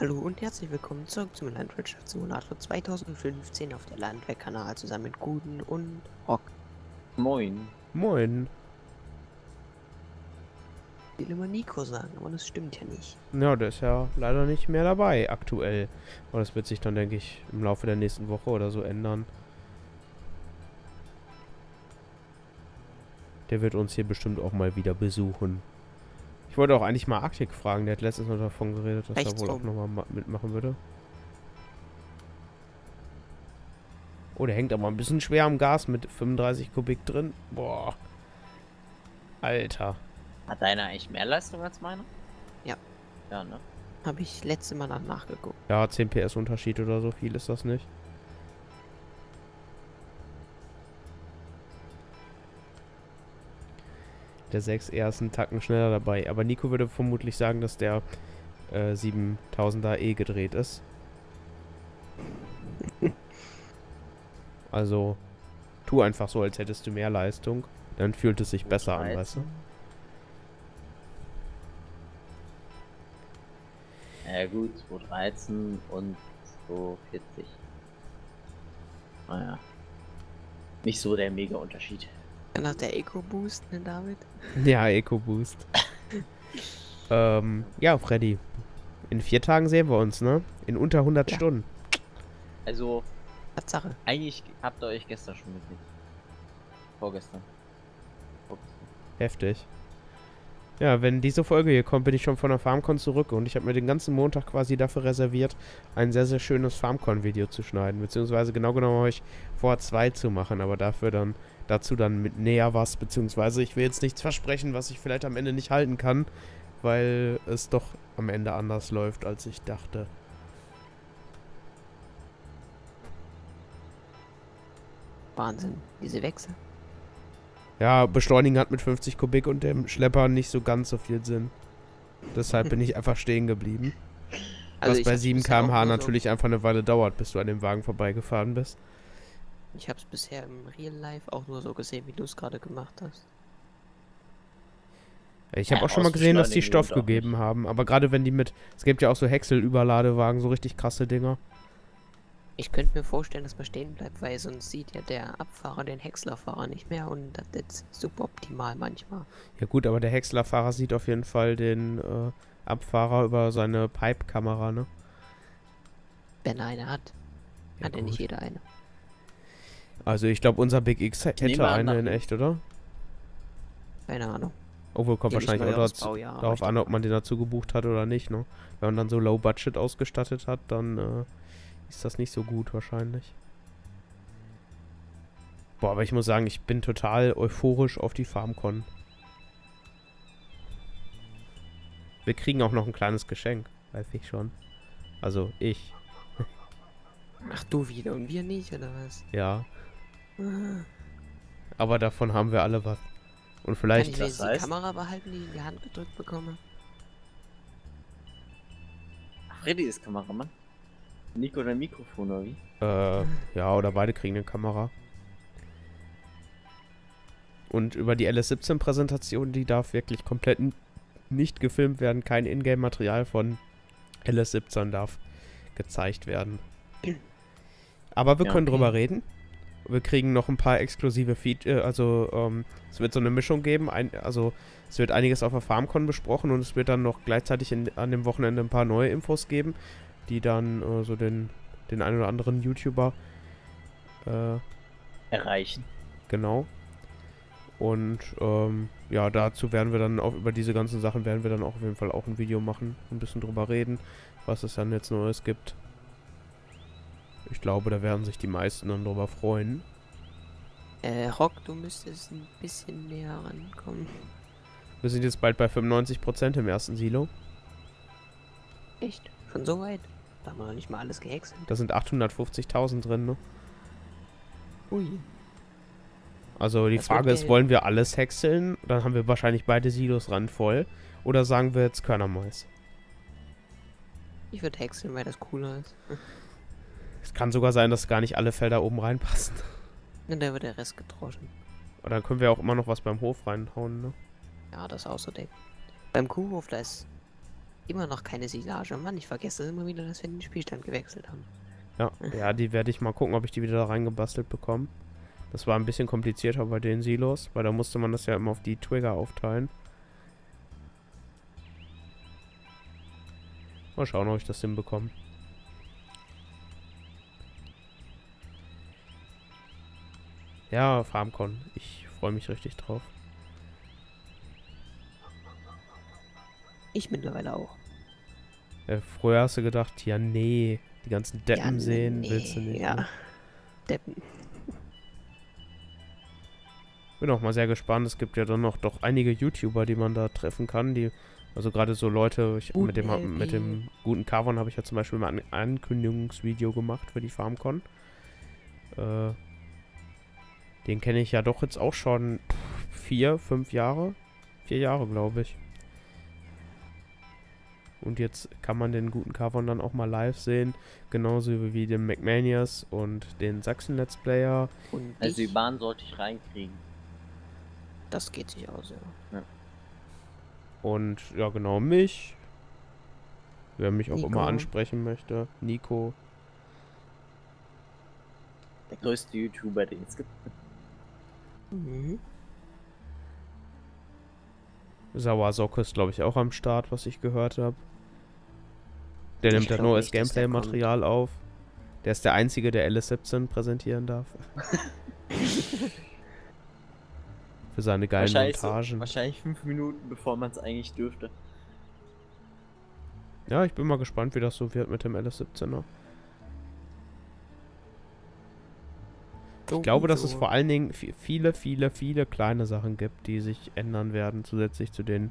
Hallo und herzlich willkommen zurück zum Landwirtschaftssimulator 2015 auf der Landwehrkanal zusammen mit Guden und Rock. Moin. Moin. Ich will immer Nico sagen, aber das stimmt ja nicht. Ja, der ist ja leider nicht mehr dabei aktuell. Aber das wird sich dann, denke ich, im Laufe der nächsten Woche oder so ändern. Der wird uns hier bestimmt auch mal wieder besuchen. Ich wollte auch eigentlich mal Arktik fragen. Der hat letztens noch davon geredet, dass Rechts er wohl auch oben. nochmal mitmachen würde. Oh, der hängt aber ein bisschen schwer am Gas mit 35 Kubik drin. Boah. Alter. Hat deiner eigentlich mehr Leistung als meiner? Ja. Ja, ne? Habe ich letzte Mal nach nachgeguckt. Ja, 10 PS Unterschied oder so viel ist das nicht. Der 6R ist einen Tacken schneller dabei. Aber Nico würde vermutlich sagen, dass der äh, 7000er E gedreht ist. Also, tu einfach so, als hättest du mehr Leistung. Dann fühlt es sich besser an, weißt du? Ja gut, 213 und 240. Naja. Nicht so der mega Unterschied. Nach der Eco-Boost, ne David? Ja, EcoBoost. ähm, ja, Freddy. In vier Tagen sehen wir uns, ne? In unter 100 Ja. Stunden. Also, Tatsache. eigentlich habt ihr euch gestern schon mitgekriegt. Vorgestern. Vorgestern. Heftig. Ja, wenn diese Folge hier kommt, bin ich schon von der FarmCon zurück und ich habe mir den ganzen Montag quasi dafür reserviert, ein sehr, sehr schönes FarmCon-Video zu schneiden. Beziehungsweise genau genommen habe ich vor, zwei zu machen, aber dafür dann, dazu dann mit näher was, beziehungsweise ich will jetzt nichts versprechen, was ich vielleicht am Ende nicht halten kann, weil es doch am Ende anders läuft, als ich dachte. Wahnsinn. Diese Wechsel. Ja, Beschleunigen hat mit 50 Kubik und dem Schlepper nicht so ganz so viel Sinn. Deshalb bin ich einfach stehen geblieben. Was Also ich bei hab's 7 bisher auch km/h natürlich einfach eine Weile dauert, bis du an dem Wagen vorbeigefahren bist. Ich habe es bisher im Real Life auch nur so gesehen, wie du es gerade gemacht hast. Ich habe Ja, auch schon mal gesehen, dass die Stoff gegeben nicht. haben. Aber gerade wenn die mit. Es gibt ja auch so Häcksel-Überladewagen, so richtig krasse Dinger. Ich könnte mir vorstellen, dass man stehen bleibt, weil sonst sieht ja der Abfahrer den Häckslerfahrer nicht mehr und das ist suboptimal manchmal. Ja, gut, aber der Häckslerfahrer sieht auf jeden Fall den äh, Abfahrer über seine Pipe-Kamera, ne? Wenn er eine hat. Ja, hat ja nicht jeder eine. Also, ich glaube, unser Big X hätte an, eine in echt, oder? Keine Ahnung. Obwohl, kommt Ja, wahrscheinlich auch dazu, Baujahr, darauf an, ob man den dazu gebucht hat oder nicht, ne? Wenn man dann so Low Budget ausgestattet hat, dann äh, ist das nicht so gut wahrscheinlich. Boah, aber ich muss sagen, ich bin total euphorisch auf die FarmCon. Wir kriegen auch noch ein kleines Geschenk, weiß ich schon. Also ich, Ach du wieder und wir nicht, oder was? ja. Aber davon haben wir alle was. Und Kann vielleicht, ich das wenigstens die heißt- Kamera behalten, die ich in die Hand gedrückt bekomme? Ach, Freddy ist Kameramann. Nico dein Mikrofon, oder wie? äh, ja, oder beide kriegen eine Kamera. Und über die LS17-Präsentation, die darf wirklich komplett nicht gefilmt werden. Kein Ingame-Material von LS17 darf gezeigt werden. Aber wir Ja, können okay. drüber reden. Wir kriegen noch ein paar exklusive Features. Also, ähm, es wird so eine Mischung geben. Ein, also, es wird einiges auf der FarmCon besprochen und es wird dann noch gleichzeitig in, an dem Wochenende ein paar neue Infos geben, die dann äh, so den, den einen oder anderen YouTuber äh, Erreichen. Genau. Und ähm, ja, dazu werden wir dann auch über diese ganzen Sachen werden wir dann auch auf jeden Fall auch ein Video machen, ein bisschen drüber reden, was es dann jetzt Neues gibt. Ich glaube, da werden sich die meisten dann drüber freuen. Äh, Rock, du müsstest ein bisschen näher rankommen. Wir sind jetzt bald bei 95% im ersten Silo. Echt? Schon so weit? Da haben wir noch nicht mal alles gehäckselt. Da sind 850.000 drin, ne? Ui. Also die Das Frage ist, wollen wir alles häckseln? Dann haben wir wahrscheinlich beide Silos randvoll. Oder sagen wir jetzt Körnermais? Ich würde häckseln, weil das cooler ist. Es kann sogar sein, dass gar nicht alle Felder oben reinpassen. Und dann wird der Rest gedroschen. Und dann können wir auch immer noch was beim Hof reinhauen, ne? Ja, das außerdem. Beim Kuhhof, da ist immer noch keine Silage. Mann, ich vergesse immer wieder, dass wir den Spielstand gewechselt haben. Ja, ja, die werde ich mal gucken, ob ich die wieder da reingebastelt bekomme. Das war ein bisschen komplizierter bei den Silos, weil da musste man das ja immer auf die Trigger aufteilen. Mal schauen, ob ich das hinbekomme. Ja, FarmCon. Ich freue mich richtig drauf. Ich mittlerweile auch. Äh, früher hast du gedacht, ja nee, die ganzen Deppen ja, sehen, nee, willst du nicht. Ja. Ne? Deppen. Bin auch mal sehr gespannt. Es gibt ja dann noch doch einige YouTuber, die man da treffen kann, die also gerade so Leute, ich, mit, dem, Guten mit dem guten Carbon habe ich ja zum Beispiel mal ein Ankündigungsvideo gemacht für die FarmCon. Äh, den kenne ich ja doch jetzt auch schon vier, fünf Jahre. Vier Jahre, glaube ich. Und jetzt kann man den guten Carbon dann auch mal live sehen. Genauso wie den McManias und den Sachsen Let's Player. Und Also die Bahn sollte ich reinkriegen. das geht sich aus, ja. Und ja, genau mich. Wer mich auch Nico. immer ansprechen möchte. Nico. Der größte YouTuber, den es gibt. Mhm. Sauersocke ist, glaube ich, auch am Start, was ich gehört habe. Der Ich nimmt da nicht, dass der Gameplay-Material auf. Der ist der Einzige, der LS17 präsentieren darf. Für seine geilen Wahrscheinlich, so, Montagen. wahrscheinlich fünf Minuten, bevor man es eigentlich dürfte. Ja, ich bin mal gespannt, wie das so wird mit dem LS17er. Ich glaube, dass es vor allen Dingen vi- viele, viele, viele kleine Sachen gibt, die sich ändern werden, zusätzlich zu den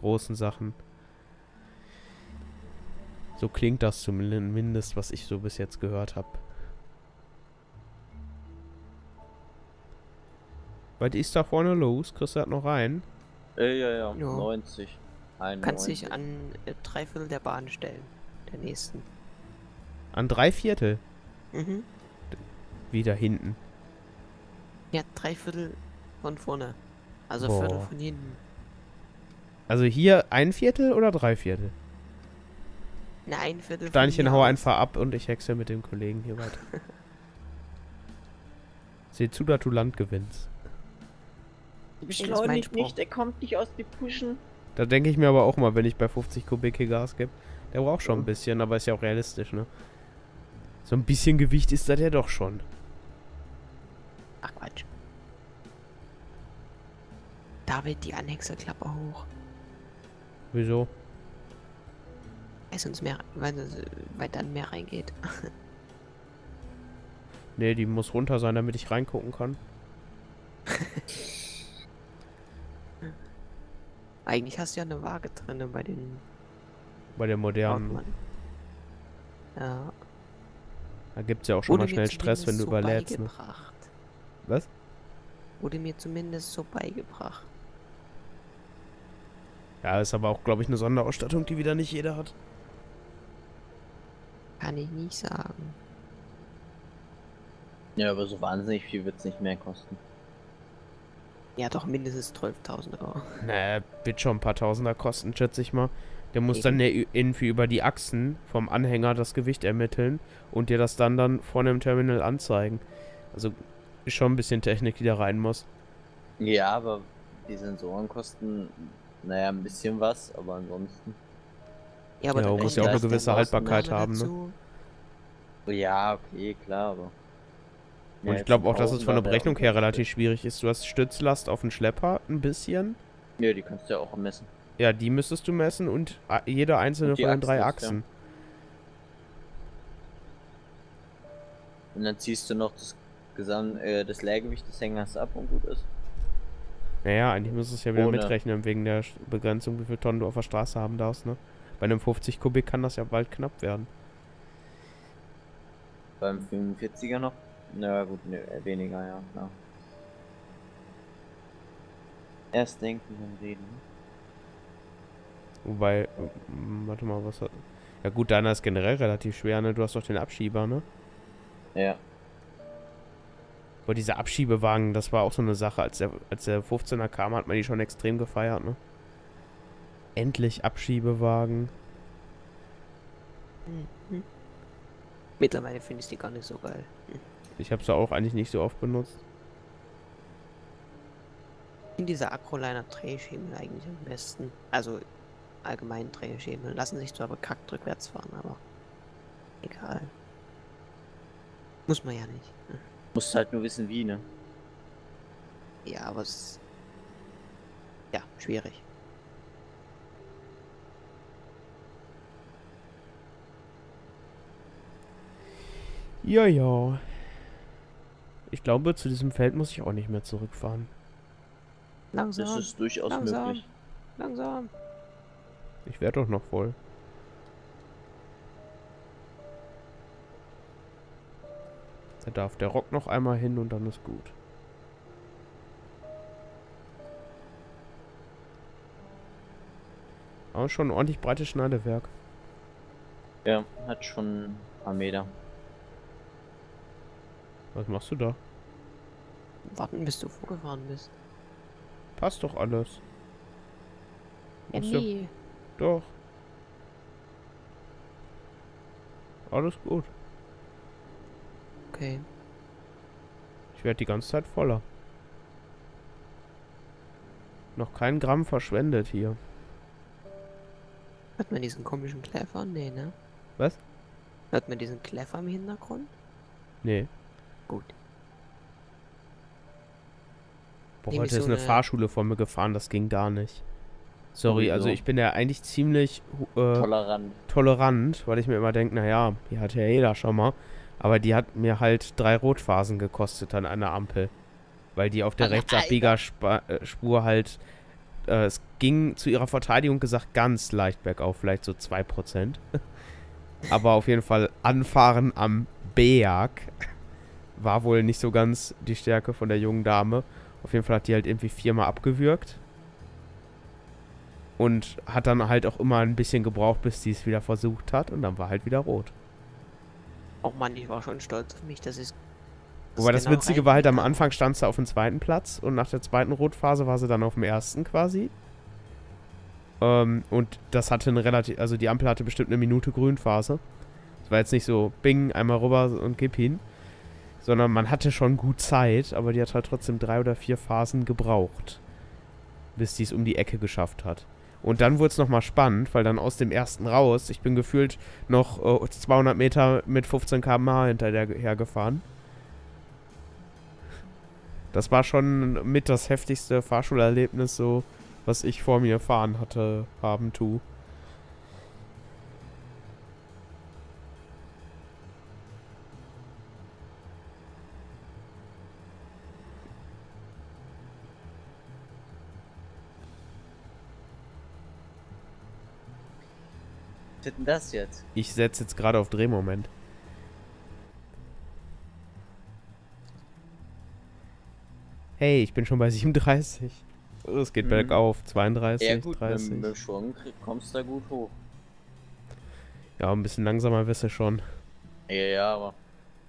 großen Sachen. So klingt das zumindest, was ich so bis jetzt gehört habe. Weit ist da vorne los? Kriegst du das noch rein? Äh, ja, ja, Ja. 90. Du 91. kannst dich an äh, drei Viertel der Bahn stellen. Der nächsten. An drei Viertel. Mhm. Wieder hinten. Ja, drei Viertel von vorne. Also Boah. Viertel von hinten. Also hier ein Viertel oder drei Viertel? Na, ein Viertel von Steinchen hau einfach ab und ich hexe mit dem Kollegen hier weiter. Seh zu, dass du Land gewinnst. Beschleunigt nicht, der kommt nicht aus die Puschen. Da denke ich mir aber auch mal, wenn ich bei 50 Kubik hier Gas gebe. Der braucht schon ein bisschen, aber ist ja auch realistisch, ne? So ein bisschen Gewicht ist da der doch schon. David, die Anhängserklappe hoch. Wieso? Weil sonst mehr, weil, weil dann mehr reingeht. Nee, die muss runter sein, damit ich reingucken kann. Eigentlich hast du ja eine Waage drinne bei den Bei der modernen. Ortmann. Ja. Da gibt's ja auch schon Wurde mal schnell Stress, wenn du so überlädst, ne? Was? Wurde mir zumindest so beigebracht. Ja, ist aber auch, glaube ich, eine Sonderausstattung, die wieder nicht jeder hat. Kann ich nicht sagen. Ja, aber so wahnsinnig viel wird es nicht mehr kosten. Ja, doch mindestens 12.000 Euro. Naja, wird schon ein paar Tausender kosten, schätze ich mal. Der muss dann irgendwie über die Achsen vom Anhänger das Gewicht ermitteln und dir das dann dann vorne im Terminal anzeigen. Also ist schon ein bisschen Technik, die da rein muss. Ja, aber die Sensoren kosten, naja, ein bisschen was, aber ansonsten. Ja, Ja, dann muss kommt ja auch eine gewisse Haltbarkeit haben, ne? Ja, okay, klar, aber. Und ich glaube auch, dass es von der Berechnung her relativ schwierig ist. Du hast Stützlast auf den Schlepper ein bisschen. Ja, die kannst du ja auch messen. Ja, die müsstest du messen und jede einzelne Und von den drei Achsen, Achsen. Und dann ziehst du noch das Gesam äh, das Leergewicht des Hängers ab und gut ist. Naja, eigentlich müsstest du es ja wieder Ohne. mitrechnen, wegen der Begrenzung, wie viel Tonnen du auf der Straße haben darfst, ne? Bei einem 50 Kubik kann das ja bald knapp werden. Beim 45er noch? Na gut, ne, äh, weniger, ja, klar. Erst denken, dann reden. Wobei, ähm, warte mal, was hat. Ja gut, deiner ist generell relativ schwer, ne? Du hast doch den Abschieber, ne? Ja. Aber dieser Abschiebewagen, das war auch so eine Sache. Als der, als der 15er kam, hat man die schon extrem gefeiert, ne? Endlich Abschiebewagen. Mhm. Mittlerweile finde ich die gar nicht so geil. Ich habe sie auch eigentlich nicht so oft benutzt. Ich finde diese Acroliner Drehschemel eigentlich am besten. Also allgemein Drehschemel. Lassen sich zwar bekackt rückwärts fahren, aber egal. Muss man ja nicht. Hm. Musst halt nur wissen wie, ne? Ja, aber es. Ja, schwierig. Ja, ja. Ich glaube, zu diesem Feld muss ich auch nicht mehr zurückfahren. Langsam. Das ist durchaus langsam. möglich. Langsam. Ich werde doch noch voll. Da darf der Rock noch einmal hin und dann ist gut. Aber schon ein ordentlich breites Schneidewerk. Ja, hat schon ein paar Meter. Was machst du da? Warten, bis du vorgefahren bist. Passt doch alles. Ja, nee. Doch. Alles gut. Okay. Ich werde die ganze Zeit voller. Noch kein Gramm verschwendet hier. Hört man diesen komischen Kleffer? Nee, ne? Was? Hört man diesen Kleffer im Hintergrund? Nee. Gut. Boah, Nämlich heute ist so eine eine- Fahrschule vor mir gefahren, das ging gar nicht. Sorry, also ich bin ja eigentlich ziemlich äh, Tolerant. tolerant, weil ich mir immer denke, naja, die hat ja jeder schon mal. Aber die hat mir halt drei Rotphasen gekostet an einer Ampel. Weil die auf der. Rechtsabbiegerspur halt, äh, es ging zu ihrer Verteidigung gesagt ganz leicht bergauf, vielleicht so 2%. Aber auf jeden Fall anfahren am Berg war wohl nicht so ganz die Stärke von der jungen Dame. Auf jeden Fall hat die halt irgendwie viermal abgewürgt. Und hat dann halt auch immer ein bisschen gebraucht, bis sie es wieder versucht hat. Und dann war halt wieder rot. Oh Mann, ich war schon stolz auf mich, dass ich. Wobei das genau Witzige war halt, am. Anfang stand sie auf dem zweiten Platz. Und nach der zweiten Rotphase war sie dann auf dem ersten quasi. Ähm, und das hatte eine relativ, also die Ampel hatte bestimmt eine Minute Grünphase. Es war jetzt nicht so, bing, einmal rüber und gib hin. Sondern man hatte schon gut Zeit, aber die hat halt trotzdem drei oder vier Phasen gebraucht. Bis die es um die Ecke geschafft hat. Und dann wurde es nochmal spannend, weil dann aus dem ersten raus, ich bin gefühlt noch äh, 200 Meter mit 15 km/h hinterher gefahren. Das war schon mit das heftigste Fahrschulerlebnis, so was ich vor mir fahren hatte, haben tu. Denn das jetzt? Ich setze jetzt gerade auf Drehmoment. Hey, ich bin schon bei 37. Oh, Es geht Mhm. bergauf. 32, Ja gut, mit, 30. mit dem Schwung krieg- kommst du da gut hoch. Ja, ein bisschen langsamer wirst du schon. Ja, ja, aber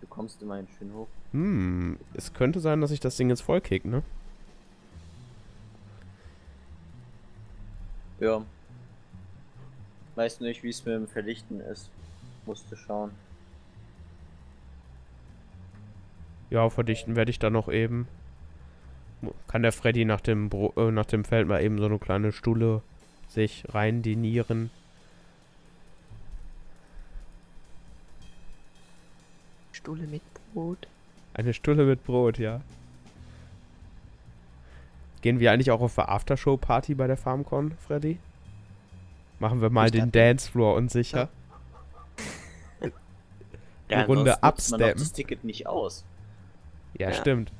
du kommst immerhin schön hoch. Hm, es könnte sein, dass ich das Ding jetzt voll kick, ne? Ja. Weiß nicht, wie es mit dem Verlichten ist. Musste schauen. Ja, verdichten werde ich dann noch eben. Kann der Freddy nach dem, Bro äh, nach dem Feld mal eben so eine kleine Stulle sich rein dinieren. Stuhle mit Brot. Eine Stulle mit Brot, ja. Gehen wir eigentlich auch auf eine Aftershow-Party bei der FarmCon, Freddy? Machen wir mal Ich den Dancefloor unsicher. Die Ja, Runde nutzt man absteppen. das Ticket nicht aus. Ja, Ja. stimmt.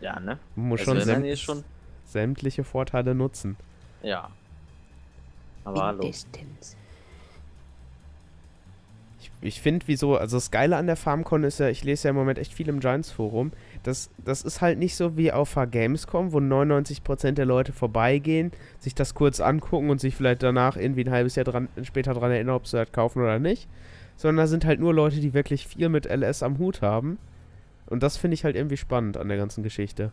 Ja, ne? Man muss Also schon, hier schon- sämtliche Vorteile nutzen. Ja. Aber hallo. Mindestens. Ich, finde, wieso, also das Geile an der FarmCon ist ja, ich lese ja im Moment echt viel im Giants-Forum, das, das ist halt nicht so wie auf der Gamescom, wo 99% der Leute vorbeigehen, sich das kurz angucken und sich vielleicht danach irgendwie ein halbes Jahr dran, später dran erinnern, ob sie das kaufen oder nicht. Sondern da sind halt nur Leute, die wirklich viel mit LS am Hut haben. Und das finde ich halt irgendwie spannend an der ganzen Geschichte.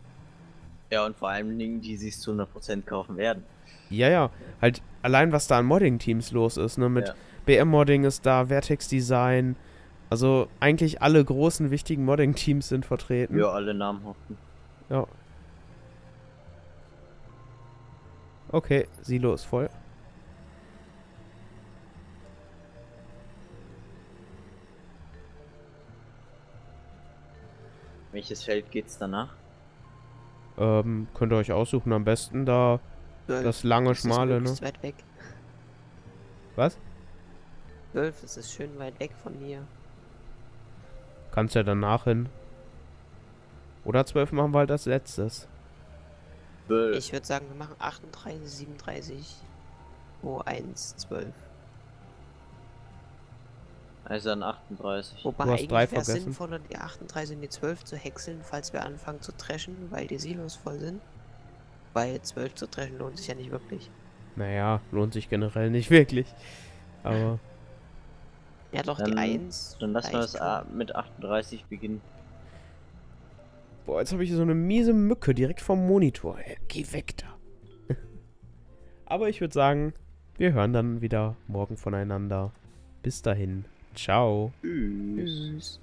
Ja, und vor allen Dingen, die sich zu 100% kaufen werden. Ja, ja, halt allein was da an Modding-Teams los ist, ne, mit, Ja. BM-Modding ist da, Vertex Design. Also eigentlich alle großen, wichtigen Modding-Teams sind vertreten. Ja, alle namhaften. Ja. Okay, Silo ist voll. Welches Feld geht's danach? Ähm, könnt ihr euch aussuchen, am besten da das lange, Das ist schmale, ne? möglichst weit weg. Was? 12, das ist schön weit weg von hier. Kannst ja danach hin. Oder 12 machen wir halt als letztes. Zwölf. Ich würde sagen, wir machen 38, 37, oh 1, 12. Also dann 38. Wobei Du hast eigentlich wäre es sinnvoller, die 38 in die 12 zu häckseln, falls wir anfangen zu dreschen, weil die Silos voll sind. Weil 12 zu dreschen lohnt sich ja nicht wirklich. Naja, lohnt sich generell nicht wirklich. Aber Ja doch, Dann- die 1. Dann lassen wir reicht es ah, mit 38 beginnen. Boah, jetzt habe ich so eine miese Mücke direkt vom Monitor. Ey, geh weg da. Aber ich würde sagen, wir hören dann wieder morgen voneinander. Bis dahin. Ciao. Tschüss. Tschüss.